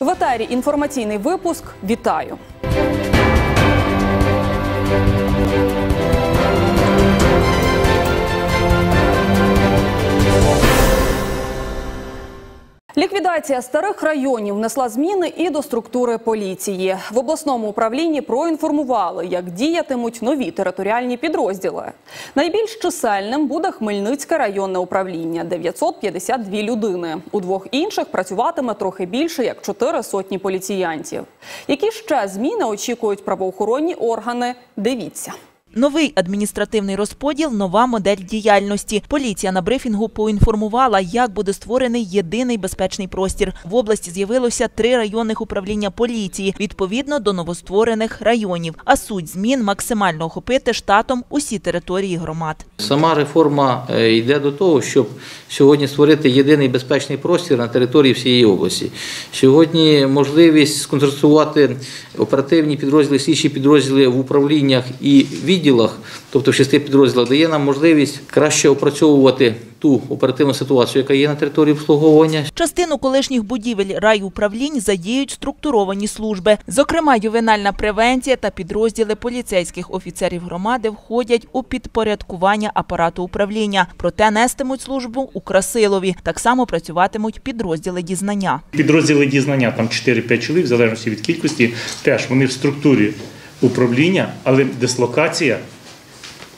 В етері інформаційний випуск. Вітаю. Ліквідація старих районів внесла зміни і до структури поліції. В обласному управлінні проінформували, як діятимуть нові територіальні підрозділи. Найбільш чисельним буде Хмельницьке районне управління 952 людини. У двох інших працюватиме трохи більше як чотири сотні поліціянтів. Які ще зміни очікують правоохоронні органи? Дивіться. Новий адміністративний розподіл, нова модель діяльності. Поліція на брифінгу поінформувала, як буде створений єдиний безпечний простір. В області з'явилося три районних управління поліції відповідно до новостворених районів. А суть змін максимально охопити штатом усі території громад. Сама реформа е, йде до того, щоб сьогодні створити єдиний безпечний простір на території всієї області. Сьогодні можливість сконцентрувати оперативні підрозділи, слідчі підрозділи в управліннях і відділах, тобто в шести підрозділах, дає нам можливість краще опрацьовувати ту оперативну ситуацію, яка є на території обслуговування. Частину колишніх будівель райуправлінь задіють структуровані служби. Зокрема, ювенальна превенція та підрозділи поліцейських офіцерів громади входять у підпорядкування апарату управління. Проте нестимуть службу у Красилові. Так само працюватимуть підрозділи дізнання. Підрозділи дізнання, там 4-5 чоловік, в залежності від кількості, теж вони в структурі управління, але дислокація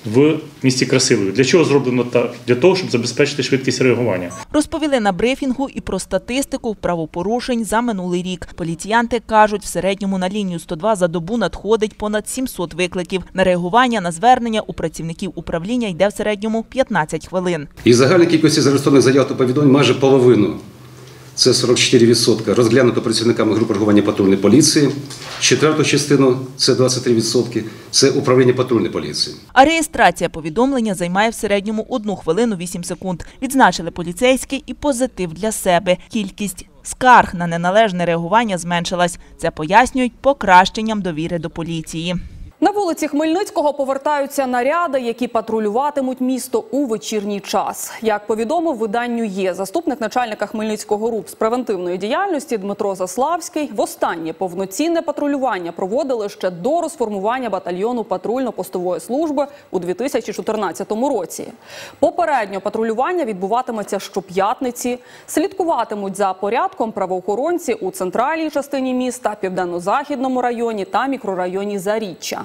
в місті Красилові. Для чого зроблено так? Для того, щоб забезпечити швидкість реагування. Розповіли на брифінгу і про статистику правопорушень за минулий рік. Поліціянти кажуть, в середньому на лінію 102 за добу надходить понад 700 викликів. На реагування на звернення у працівників управління йде в середньому 15 хвилин. Із загальної кількості зареєстрованих заяв та повідомлень майже половину. Це 44% розглянуто працівниками групи реагування патрульної поліції. Четверту частину це 23%. Це управління патрульної поліції. А реєстрація повідомлення займає в середньому 1 хвилину 8 секунд. Відзначили поліцейські і позитив для себе. Кількість скарг на неналежне реагування зменшилась. Це пояснюють покращенням довіри до поліції. На вулиці Хмельницького повертаються наряди, які патрулюватимуть місто у вечірній час. Як повідомив виданню є заступник начальника Хмельницького РУП з превентивної діяльності Дмитро Заславський, востаннє повноцінне патрулювання проводили ще до розформування батальйону патрульно-постової служби у 2014 році. Попередньо патрулювання відбуватиметься щоп'ятниці. Слідкуватимуть за порядком правоохоронці у центральній частині міста, південно-західному районі та мікрорайоні Заріччя.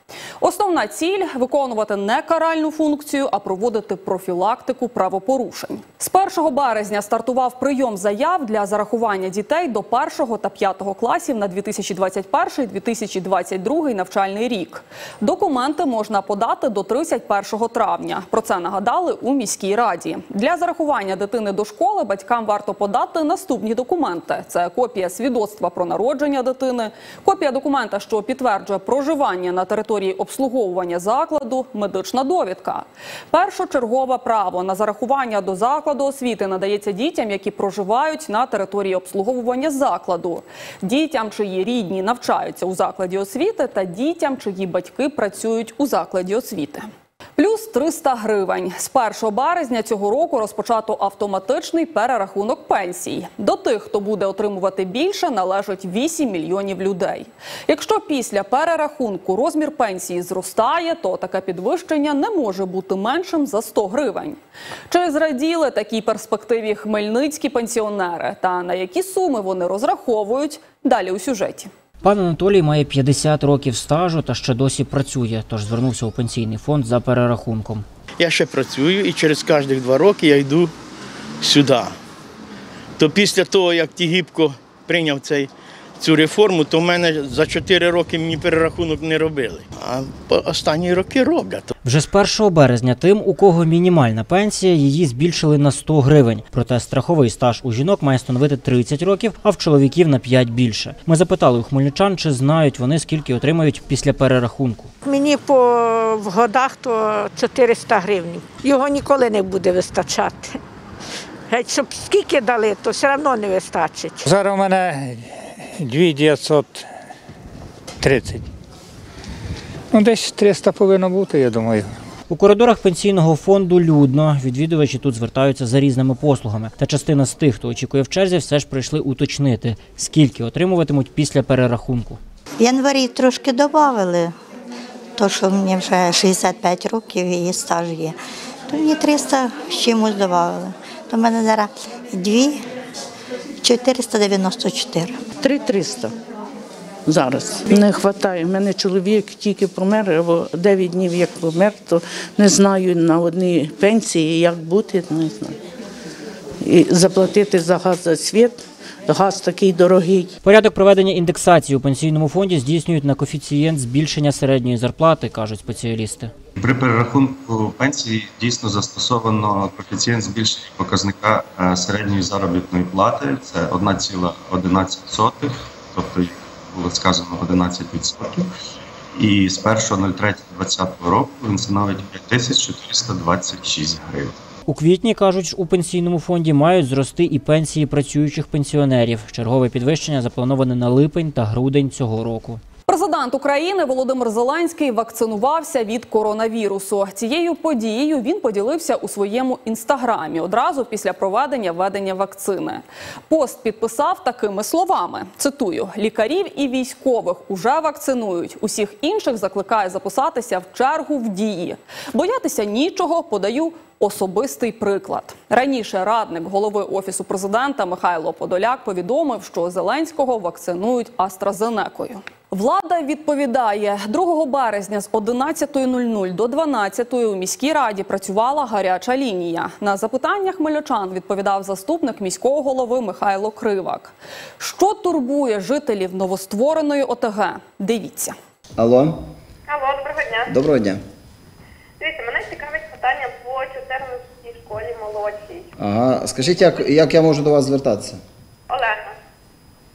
Основна ціль виконувати не каральну функцію, а проводити профілактику правопорушень. З 1 березня стартував прийом заяв для зарахування дітей до 1 та 5 класів на 2021-2022 навчальний рік. Документи можна подати до 31 травня. Про це нагадали у міській раді. Для зарахування дитини до школи батькам варто подати наступні документи: це копія свідоцтва про народження дитини, копія документа, що підтверджує проживання на території обслуговування закладу, медична довідка. Першочергове право на зарахування до закладу освіти надається дітям, які проживають на території обслуговування закладу, дітям, чиї рідні навчаються у закладі освіти, та дітям, чиї батьки працюють у закладі освіти. Плюс 300 гривень. З 1 березня цього року розпочато автоматичний перерахунок пенсій. До тих, хто буде отримувати більше, належить 8 мільйонів людей. Якщо після перерахунку розмір пенсії зростає, то таке підвищення не може бути меншим за 100 гривень. Чи зраділи такій перспективі хмельницькі пенсіонери та на які суми вони розраховують? Далі у сюжеті. Пан Анатолій має 50 років стажу та ще досі працює, тож звернувся у пенсійний фонд за перерахунком. Я ще працюю і через кожні два роки я йду сюди. То після того, як Тігіпко прийняв цей, цю реформу, то в мене за 4 роки мені перерахунок не робили. А по- останні роки роблять. Вже з 1 березня тим, у кого мінімальна пенсія, її збільшили на 100 гривень. Проте страховий стаж у жінок має становити 30 років, а в чоловіків на 5 більше. Ми запитали у хмельничан, чи знають вони скільки отримають після перерахунку. Мені по в годах то 400 гривень. Його ніколи не буде вистачати. Геть, щоб скільки дали, то все одно не вистачить. Зараз у мене 2930. Ну, десь 300 повинно бути, я думаю. У коридорах пенсійного фонду людно. Відвідувачі тут звертаються за різними послугами. Та частина з тих, хто очікує в черзі, все ж прийшли уточнити, скільки отримуватимуть після перерахунку. В январі трошки додали, то що мені вже 65 років і стаж є. То мені 300 з чимось додали. То в мене зараз 2 494. 3300 зараз. Не вистачає. У мене чоловік тільки помер, або 9 днів як помер, то не знаю на одній пенсії, як бути, не знаю. І заплатити за газ за світ, газ такий дорогий. Порядок проведення індексації у пенсійному фонді здійснюють на коефіцієнт збільшення середньої зарплати, кажуть спеціалісти. При перерахунку пенсії дійсно застосовано коефіцієнт збільшення показника е, середньої заробітної плати. Це 1,11, тобто, як було сказано, 11%. І з 1.03.2020 року він становить 5426 гривень. У квітні, кажуть, у пенсійному фонді мають зрости і пенсії працюючих пенсіонерів. Чергове підвищення заплановане на липень та грудень цього року. Президент України Володимир Зеленський вакцинувався від коронавірусу. Цією подією він поділився у своєму інстаграмі одразу після проведення введення вакцини. Пост підписав такими словами: цитую: лікарів і військових уже вакцинують. Усіх інших закликає записатися в чергу в дії. Боятися нічого подаю. Особистий приклад раніше радник голови офісу президента Михайло Подоляк повідомив, що Зеленського вакцинують AstraZeneca. Влада відповідає 2 березня з 11.00 до 12.00 у міській раді працювала гаряча лінія. На запитання хмельничан відповідав заступник міського голови Михайло Кривак. Що турбує жителів новоствореної ОТГ? Дивіться. Алло, Алло, доброго дня. доброго дня. Дивіться, мене цікавить питання по 14 школі молодшій. Ага, скажіть, як, як я можу до вас звертатися? Олена.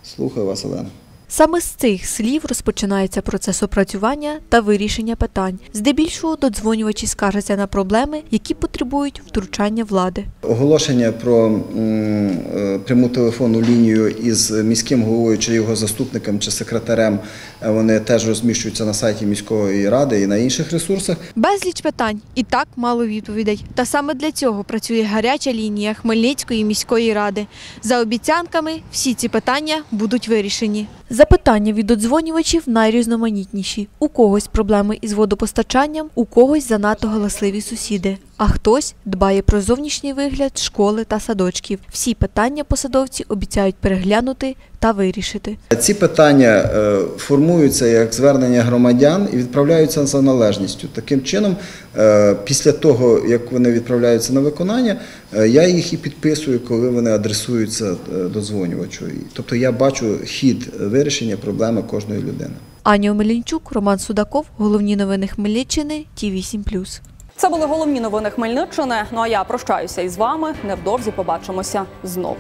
Слухаю вас, Олена. Саме з цих слів розпочинається процес опрацювання та вирішення питань. Здебільшого додзвонювачі скаржаться на проблеми, які потребують втручання влади. Оголошення про е, пряму телефонну лінію із міським головою чи його заступником чи секретарем. е, Вони теж розміщуються на сайті міської ради і на інших ресурсах. Безліч питань і так мало відповідей. Та саме для цього працює гаряча лінія Хмельницької міської ради. За обіцянками всі ці питання будуть вирішені. Запитання від додзвонювачів найрізноманітніші. У когось проблеми із водопостачанням, у когось занадто галасливі сусіди. А хтось дбає про зовнішній вигляд школи та садочків. Всі питання посадовці обіцяють переглянути та вирішити. Ці питання е, формуються як звернення громадян і відправляються за належністю. Таким чином, е, після того, як вони відправляються на виконання, е, я їх і підписую, коли вони адресуються додзвонювачу. І- Тобто я бачу хід вирішення проблеми кожної людини. Аня Омелянчук, Роман Судаков, головні новини Хмельниччини, Ті 8+. Це були головні новини Хмельниччини. Ну а я прощаюся із вами. Невдовзі побачимося знову.